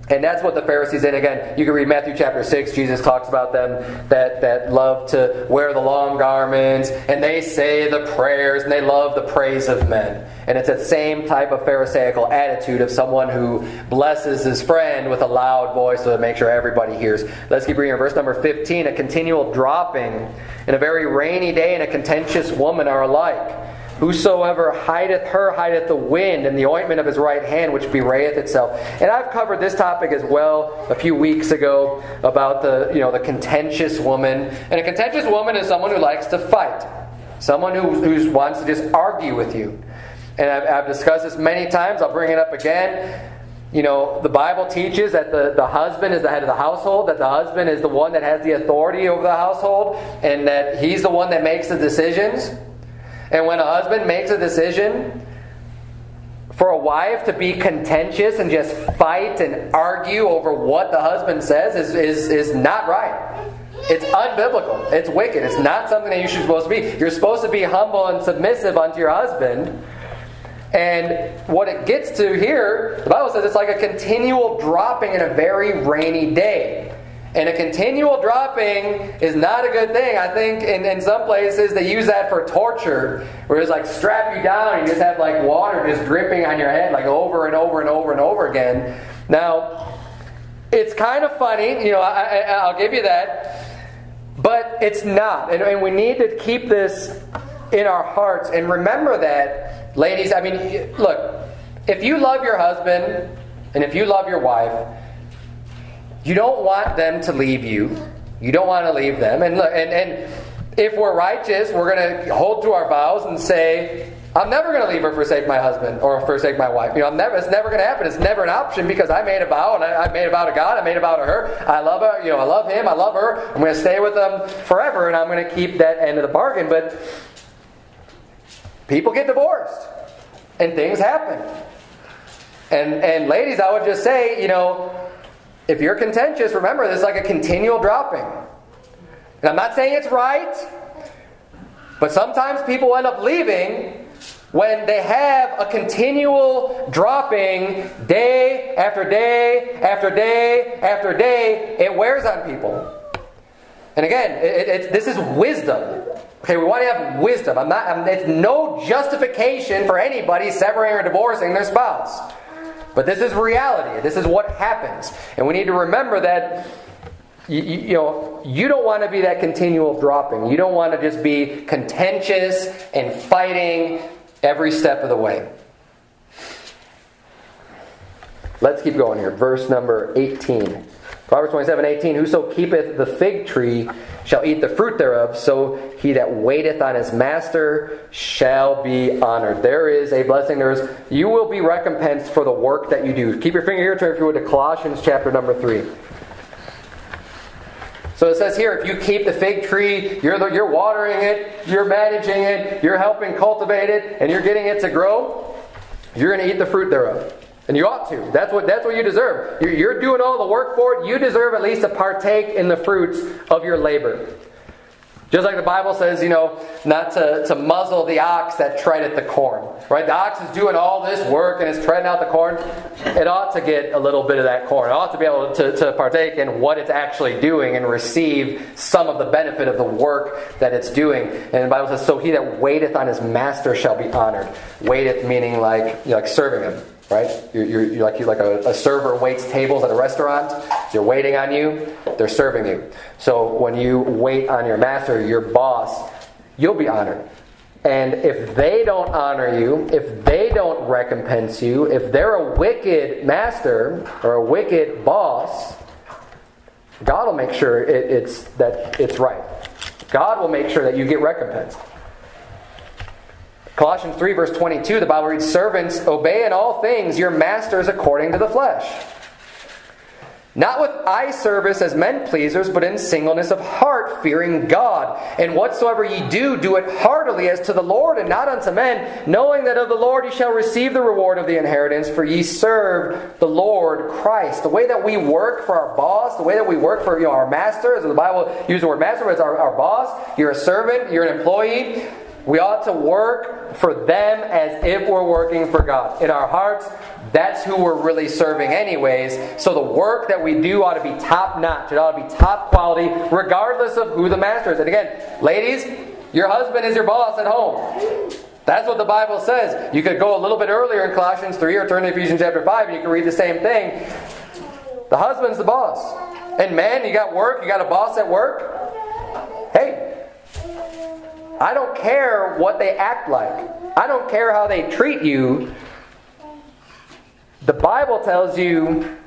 And that's what the Pharisees did. Again, you can read Matthew chapter 6. Jesus talks about them that, that love to wear the long garments, and they say the prayers, and they love the praise of men. And it's that same type of Pharisaical attitude of someone who blesses his friend with a loud voice so that make sure everybody hears. Let's keep reading. Verse number 15 A continual dropping in a very rainy day and a contentious woman are alike. Whosoever hideth her hideth the wind and the ointment of his right hand, which bewrayeth itself. And I've covered this topic as well a few weeks ago about the you know the contentious woman. And a contentious woman is someone who likes to fight, someone who, who wants to just argue with you. And I've, I've discussed this many times. I'll bring it up again. You know, the Bible teaches that the, the husband is the head of the household, that the husband is the one that has the authority over the household, and that he's the one that makes the decisions. And when a husband makes a decision for a wife to be contentious and just fight and argue over what the husband says is, is, is not right. It's unbiblical. It's wicked. It's not something that you should supposed to be. You're supposed to be humble and submissive unto your husband. And what it gets to here, the Bible says it's like a continual dropping in a very rainy day. And a continual dropping is not a good thing. I think in, in some places they use that for torture, where it's like strap you down and you just have like water just dripping on your head like over and over and over and over again. Now, it's kind of funny, you know, I, I, will give you that, but it's not. And, and we need to keep this in our hearts and remember that, ladies. I mean, look, if you love your husband and if you love your wife, you don't want them to leave you. You don't want to leave them. And look, and, and if we're righteous, we're going to hold to our vows and say, I'm never going to leave or forsake my husband or forsake my wife. You know, I'm never. It's never going to happen. It's never an option because I made a vow and I, I made a vow to God. I made a vow to her. I love her. You know, I love him. I love her. I'm going to stay with them forever, and I'm going to keep that end of the bargain. But people get divorced, and things happen. And and ladies, I would just say, you know, if you're contentious, remember this is like a continual dropping. And I'm not saying it's right, but sometimes people end up leaving when they have a continual dropping day after day after day after day, it wears on people. And again, it, it, this is wisdom. Okay, we want to have wisdom. I'm not. I'm, it's no justification for anybody severing or divorcing their spouse. But this is reality. This is what happens, and we need to remember that. You, you, you know, you don't want to be that continual dropping. You don't want to just be contentious and fighting every step of the way. Let's keep going here. Verse number 18. Proverbs 27 18. Whoso keepeth the fig tree shall eat the fruit thereof, so he that waiteth on his master shall be honored. There is a blessing. There is, you will be recompensed for the work that you do. Keep your finger here, turn if you would to Colossians chapter number 3. So it says here, if you keep the fig tree, you're, the, you're watering it, you're managing it, you're helping cultivate it, and you're getting it to grow, you're going to eat the fruit thereof. And you ought to. That's what, that's what you deserve. You're, you're doing all the work for it. You deserve at least to partake in the fruits of your labor. Just like the Bible says, you know, not to, to muzzle the ox that treadeth the corn. Right? The ox is doing all this work and it's treading out the corn. It ought to get a little bit of that corn. It ought to be able to, to partake in what it's actually doing and receive some of the benefit of the work that it's doing. And the Bible says, So he that waiteth on his master shall be honored. Waiteth meaning like, you know, like serving him right? You're, you're, you're like, you're like a, a, server waits tables at a restaurant. They're waiting on you, they're serving you. So when you wait on your master, your boss, you'll be honored. And if they don't honor you, if they don't recompense you, if they're a wicked master or a wicked boss, God will make sure it, it's that it's right. God will make sure that you get recompensed. Colossians 3, verse 22, the Bible reads, Servants, obey in all things your masters according to the flesh. Not with eye service as men pleasers, but in singleness of heart, fearing God. And whatsoever ye do, do it heartily as to the Lord and not unto men, knowing that of the Lord ye shall receive the reward of the inheritance, for ye serve the Lord Christ. The way that we work for our boss, the way that we work for you know, our master, as the Bible uses the word master, but it's our, our boss. You're a servant, you're an employee. We ought to work for them as if we're working for God. In our hearts, that's who we're really serving, anyways. So the work that we do ought to be top notch. It ought to be top quality, regardless of who the master is. And again, ladies, your husband is your boss at home. That's what the Bible says. You could go a little bit earlier in Colossians 3 or turn to Ephesians chapter 5 and you can read the same thing. The husband's the boss. And man, you got work, you got a boss at work. Hey, I don't care what they act like. I don't care how they treat you. The Bible tells you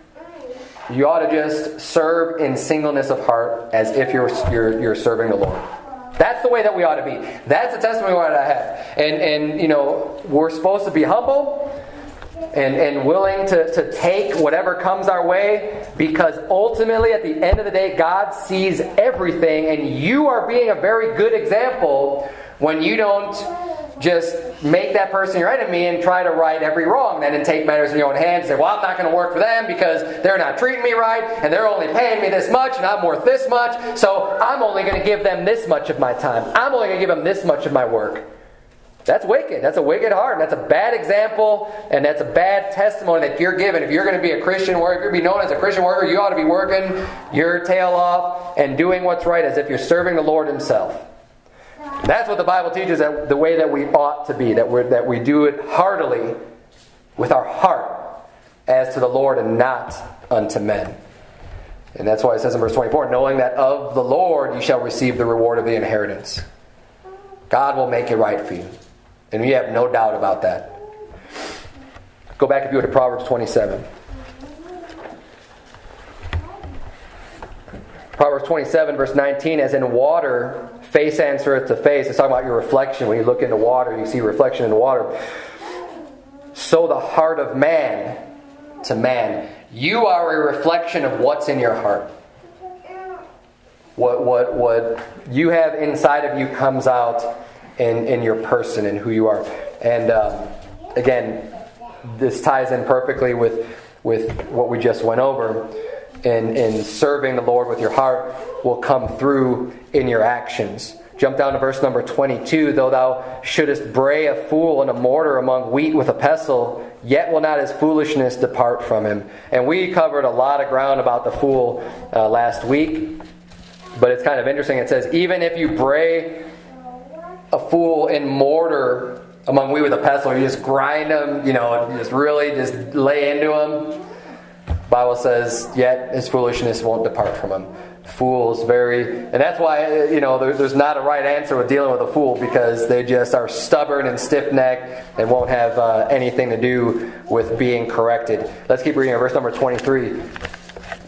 you ought to just serve in singleness of heart as if you're, you're, you're serving the Lord. That's the way that we ought to be. That's the testimony we ought to have. And, and you know, we're supposed to be humble and, and willing to, to take whatever comes our way because ultimately, at the end of the day, God sees everything, and you are being a very good example when you don't just make that person your enemy and try to right every wrong then and take matters in your own hands and say, well, I'm not going to work for them because they're not treating me right and they're only paying me this much and I'm worth this much, so I'm only going to give them this much of my time. I'm only going to give them this much of my work. That's wicked. That's a wicked heart. That's a bad example, and that's a bad testimony that you're given. If you're going to be a Christian worker, if you're be known as a Christian worker, you ought to be working your tail off and doing what's right as if you're serving the Lord Himself. That's what the Bible teaches that the way that we ought to be, that, we that we do it heartily with our heart as to the Lord and not unto men. And that's why it says in verse 24, knowing that of the Lord you shall receive the reward of the inheritance. God will make it right for you. And we have no doubt about that. Go back if you would to Proverbs 27. Proverbs 27, verse 19, as in water face answereth to face. It's talking about your reflection. When you look into water, you see reflection in water. So the heart of man to man. You are a reflection of what's in your heart. What, what, what you have inside of you comes out in, in your person and who you are. And um, again, this ties in perfectly with, with what we just went over. And, in serving the Lord with your heart will come through in your actions. Jump down to verse number 22. Though thou shouldest bray a fool in a mortar among wheat with a pestle, yet will not his foolishness depart from him. And we covered a lot of ground about the fool uh, last week, but it's kind of interesting. It says, even if you bray a fool in mortar among we with a pestle, you just grind them, you know, just really just lay into them. Bible says, yet his foolishness won't depart from him. Fools very and that's why you know there, there's not a right answer with dealing with a fool because they just are stubborn and stiff-necked and won't have uh, anything to do with being corrected. Let's keep reading verse number 23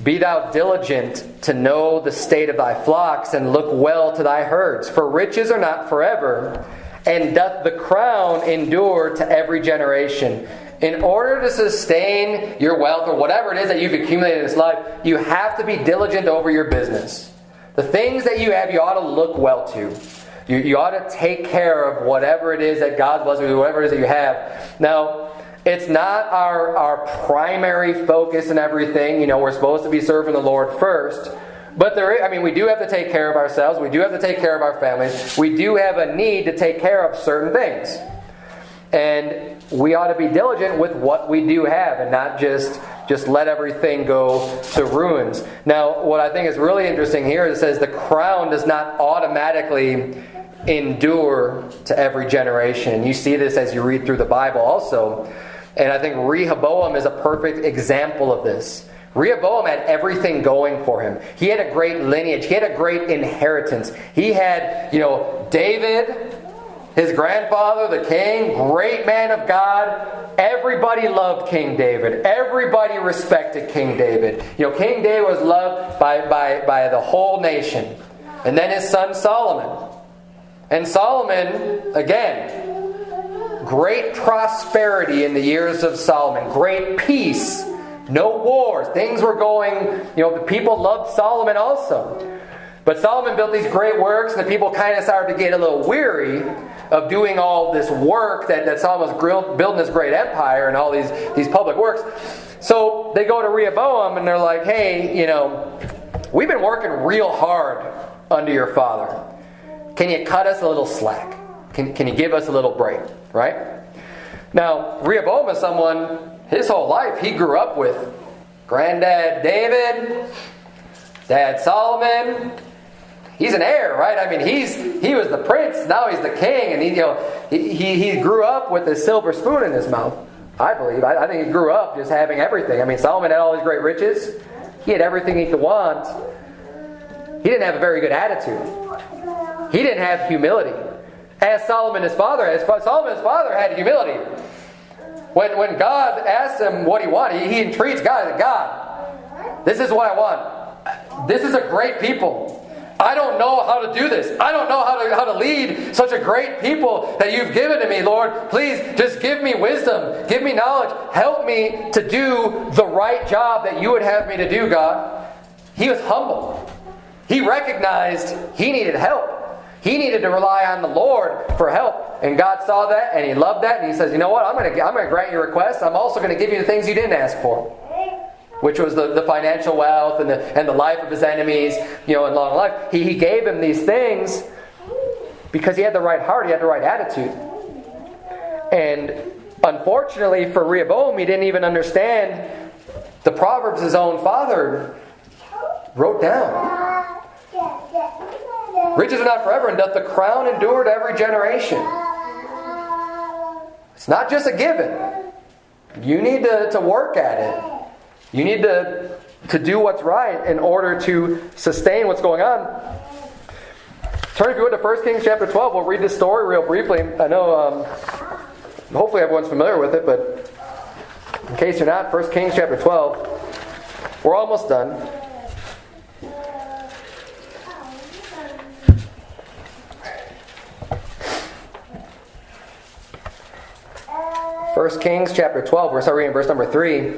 be thou diligent to know the state of thy flocks and look well to thy herds for riches are not forever and doth the crown endure to every generation in order to sustain your wealth or whatever it is that you've accumulated in this life, you have to be diligent over your business. The things that you have, you ought to look well to. You, you ought to take care of whatever it is that God blesses you, whatever it is that you have. Now, it's not our, our primary focus and everything. You know, we're supposed to be serving the Lord first. But there, is, I mean, we do have to take care of ourselves. We do have to take care of our families. We do have a need to take care of certain things. And we ought to be diligent with what we do have and not just just let everything go to ruins. Now, what I think is really interesting here is it says the crown does not automatically endure to every generation. You see this as you read through the Bible also. And I think Rehoboam is a perfect example of this. Rehoboam had everything going for him. He had a great lineage. He had a great inheritance. He had, you know, David, his grandfather, the king, great man of God. Everybody loved King David. Everybody respected King David. You know, King David was loved by, by, by the whole nation. And then his son Solomon. And Solomon, again, great prosperity in the years of Solomon, great peace, no wars. Things were going, you know, the people loved Solomon also. But Solomon built these great works, and the people kind of started to get a little weary of doing all this work that, that Solomon was building this great empire and all these, these public works. So they go to Rehoboam and they're like, hey, you know, we've been working real hard under your father. Can you cut us a little slack? Can, can you give us a little break? Right? Now, Rehoboam is someone, his whole life, he grew up with granddad David, dad Solomon, he's an heir, right? I mean, he's he was the prince, now he's the king, and he you know he he, he grew up with a silver spoon in his mouth. I believe. I, I think he grew up just having everything. I mean, Solomon had all these great riches. He had everything he could want. He didn't have a very good attitude. He didn't have humility. As Solomon, his father, as Solomon, his father, had humility. When, when God asked him what he wanted, he, he entreats God. God, this is what I want. This is a great people. I don't know how to do this. I don't know how to, how to lead such a great people that you've given to me, Lord. Please just give me wisdom, give me knowledge, help me to do the right job that you would have me to do, God. He was humble. He recognized he needed help. He needed to rely on the Lord for help. And God saw that and he loved that and he says, You know what? I'm going to, I'm going to grant your request. I'm also going to give you the things you didn't ask for which was the, the financial wealth and the, and the life of his enemies, you know, and long life. He, he gave him these things because he had the right heart, he had the right attitude. And unfortunately for Rehoboam, he didn't even understand the Proverbs his own father wrote down. Riches are not forever, and doth the crown endure to every generation. It's not just a given. You need to, to work at it. You need to, to do what's right in order to sustain what's going on. Turn, if you would, to 1 Kings chapter 12. We'll read this story real briefly. I know, um, hopefully, everyone's familiar with it, but in case you're not, 1 Kings chapter 12. We're almost done. 1 Kings chapter 12, we're starting reading verse number 3.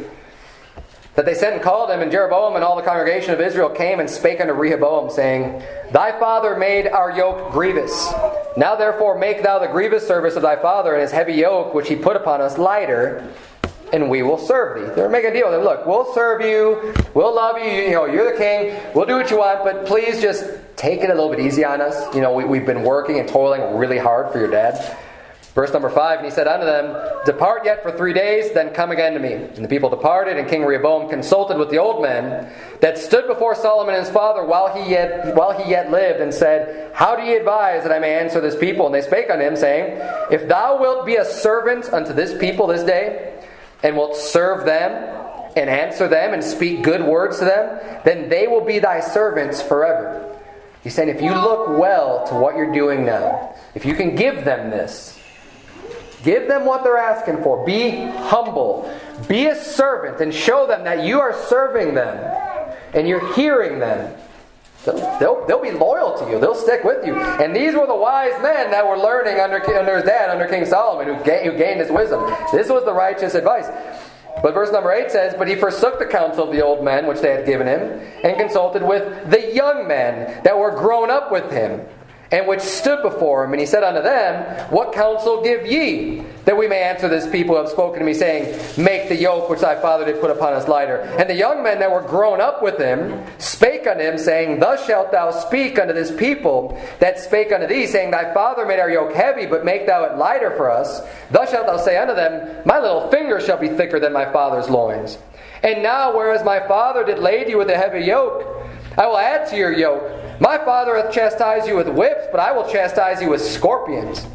That they sent and called him, and Jeroboam and all the congregation of Israel came and spake unto Rehoboam, saying, Thy father made our yoke grievous. Now therefore make thou the grievous service of thy father and his heavy yoke, which he put upon us, lighter, and we will serve thee. They're making a deal him. Look, we'll serve you, we'll love you, you know, you're the king, we'll do what you want, but please just take it a little bit easy on us. You know, we, we've been working and toiling really hard for your dad. Verse number 5 And he said unto them, Depart yet for three days, then come again to me. And the people departed, and King Rehoboam consulted with the old men that stood before Solomon his father while he yet, while he yet lived, and said, How do ye advise that I may answer this people? And they spake unto him, saying, If thou wilt be a servant unto this people this day, and wilt serve them, and answer them, and speak good words to them, then they will be thy servants forever. He's saying, if you look well to what you're doing now, if you can give them this, Give them what they're asking for. Be humble. Be a servant and show them that you are serving them and you're hearing them. They'll, they'll, they'll, be loyal to you. They'll stick with you. And these were the wise men that were learning under, under his dad, under King Solomon, who, ga- who gained his wisdom. This was the righteous advice. But verse number 8 says, But he forsook the counsel of the old men which they had given him, and consulted with the young men that were grown up with him and which stood before him. And he said unto them, What counsel give ye, that we may answer this people who have spoken to me, saying, Make the yoke which thy father did put upon us lighter. And the young men that were grown up with him spake unto him, saying, Thus shalt thou speak unto this people that spake unto thee, saying, Thy father made our yoke heavy, but make thou it lighter for us. Thus shalt thou say unto them, My little finger shall be thicker than my father's loins. And now, whereas my father did lade you with a heavy yoke, I will add to your yoke. My father hath chastised you with whips, but I will chastise you with scorpions.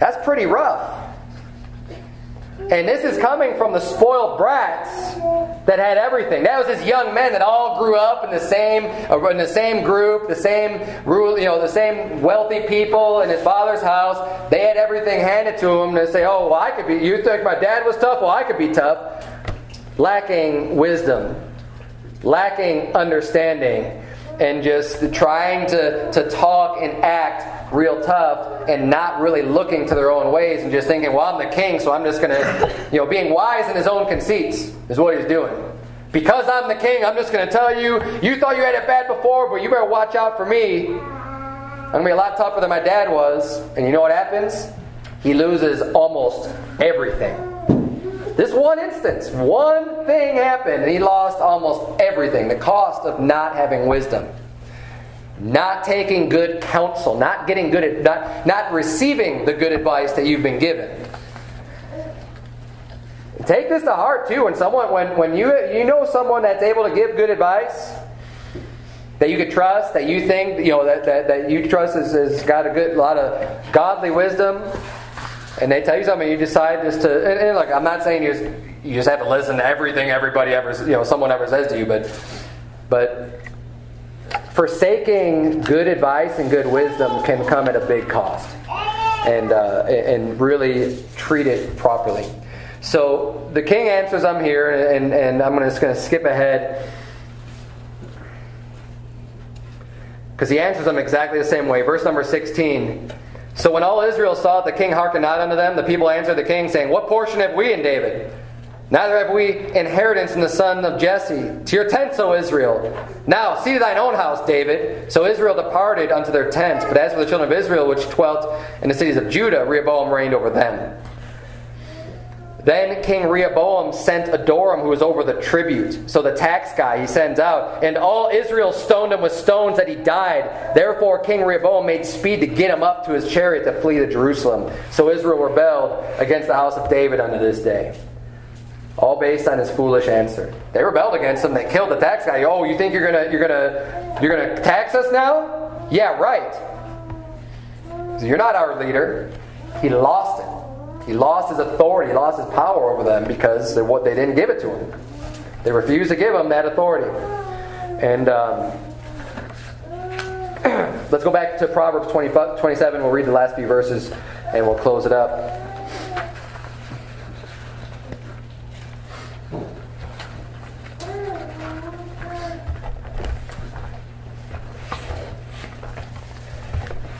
That's pretty rough. And this is coming from the spoiled brats that had everything. That was his young men that all grew up in the same uh, in the same group, the same rule, you know, the same wealthy people in his father's house. They had everything handed to them. They say, "Oh, well, I could be. You think my dad was tough? Well, I could be tough." Lacking wisdom lacking understanding and just trying to, to talk and act real tough and not really looking to their own ways and just thinking, well, I'm the king, so I'm just going to, you know, being wise in his own conceits is what he's doing. Because I'm the king, I'm just going to tell you, you thought you had it bad before, but you better watch out for me. I'm going to be a lot tougher than my dad was. And you know what happens? He loses almost everything. This one instance, one thing happened, and he lost almost everything. The cost of not having wisdom, not taking good counsel, not getting good, not not receiving the good advice that you've been given. Take this to heart too. When someone, when when you you know someone that's able to give good advice, that you could trust, that you think you know that that, that you trust has, has got a good lot of godly wisdom and they tell you something, you decide just to. And, and look, I'm not saying you just, you just have to listen to everything everybody ever, you know, someone ever says to you, but but forsaking good advice and good wisdom can come at a big cost, and uh, and really treat it properly. So the king answers, "I'm here," and and I'm just going to skip ahead. Because he answers them exactly the same way. Verse number 16. So when all Israel saw that the king hearkened not unto them, the people answered the king, saying, What portion have we in David? Neither have we inheritance in the son of Jesse. To your tents, O Israel. Now, see to thine own house, David. So Israel departed unto their tents. But as for the children of Israel, which dwelt in the cities of Judah, Rehoboam reigned over them. Then King Rehoboam sent Adoram, who was over the tribute. So the tax guy he sends out. And all Israel stoned him with stones that he died. Therefore, King Rehoboam made speed to get him up to his chariot to flee to Jerusalem. So Israel rebelled against the house of David unto this day. All based on his foolish answer. They rebelled against him. They killed the tax guy. Oh, you think you're gonna you're gonna you're gonna tax us now? Yeah, right. You're not our leader. He lost it. He lost his authority, he lost his power over them because they, what, they didn't give it to him. They refused to give him that authority. And um, let's go back to Proverbs 20, 27. We'll read the last few verses and we'll close it up.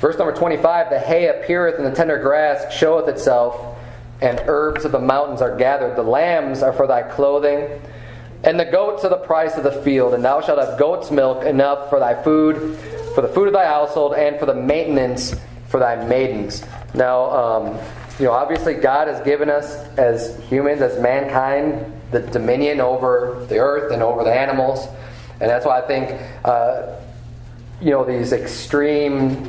Verse number 25 The hay appeareth in the tender grass, showeth itself and herbs of the mountains are gathered. The lambs are for thy clothing, and the goats are the price of the field. And thou shalt have goat's milk enough for thy food, for the food of thy household, and for the maintenance for thy maidens. Now, um, you know, obviously, God has given us as humans, as mankind, the dominion over the earth and over the animals. And that's why I think, uh, you know, these extreme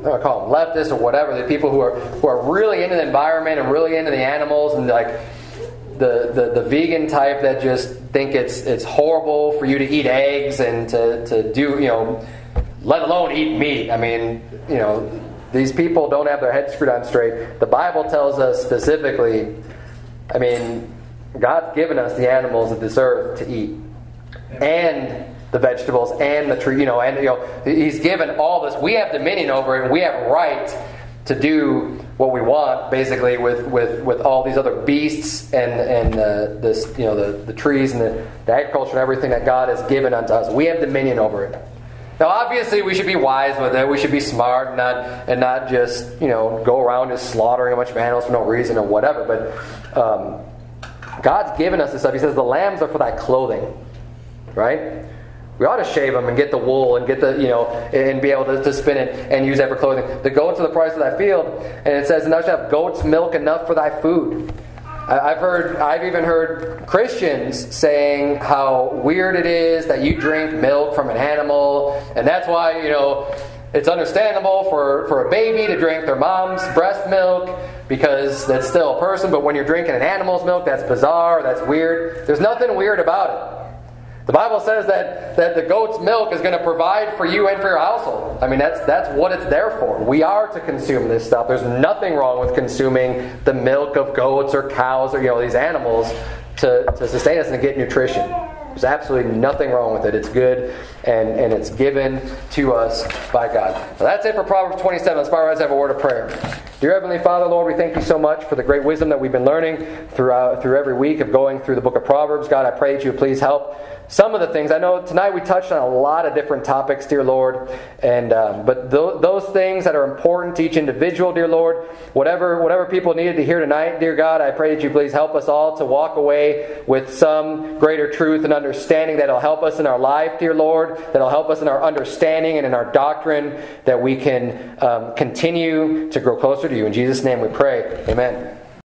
I call them leftists or whatever, the people who are who are really into the environment and really into the animals and like the, the, the vegan type that just think it's it's horrible for you to eat eggs and to, to do you know let alone eat meat. I mean, you know, these people don't have their heads screwed on straight. The Bible tells us specifically, I mean, God's given us the animals of this earth to eat. And the vegetables and the tree, you know, and you know, he's given all this. We have dominion over it, and we have right to do what we want, basically, with, with, with all these other beasts and and uh, this, you know, the, the trees and the, the agriculture and everything that God has given unto us. We have dominion over it. Now, obviously, we should be wise with it. We should be smart and not and not just you know go around just slaughtering a bunch of animals for no reason or whatever. But um, God's given us this stuff. He says the lambs are for thy clothing, right? We ought to shave them and get the wool and get the, you know, and be able to, to spin it and use that for clothing. The goats are the price of thy field. And it says, and thou shalt have goat's milk enough for thy food. I've heard, I've even heard Christians saying how weird it is that you drink milk from an animal, and that's why, you know, it's understandable for, for a baby to drink their mom's breast milk because that's still a person, but when you're drinking an animal's milk, that's bizarre, that's weird. There's nothing weird about it. The Bible says that, that the goat's milk is going to provide for you and for your household. I mean, that's, that's what it's there for. We are to consume this stuff. There's nothing wrong with consuming the milk of goats or cows or, you know, these animals to, to sustain us and get nutrition. There's absolutely nothing wrong with it. It's good and, and it's given to us by God. That's it for Proverbs 27. Let's bow our have a word of prayer. Dear Heavenly Father, Lord, we thank you so much for the great wisdom that we've been learning throughout through every week of going through the book of Proverbs. God, I pray that you please help some of the things. I know tonight we touched on a lot of different topics, dear Lord, and um, but th- those things that are important to each individual, dear Lord, whatever whatever people needed to hear tonight, dear God, I pray that you please help us all to walk away with some greater truth and understanding that'll help us in our life, dear Lord, that'll help us in our understanding and in our doctrine, that we can um, continue to grow closer to you. In Jesus' name, we pray. Amen.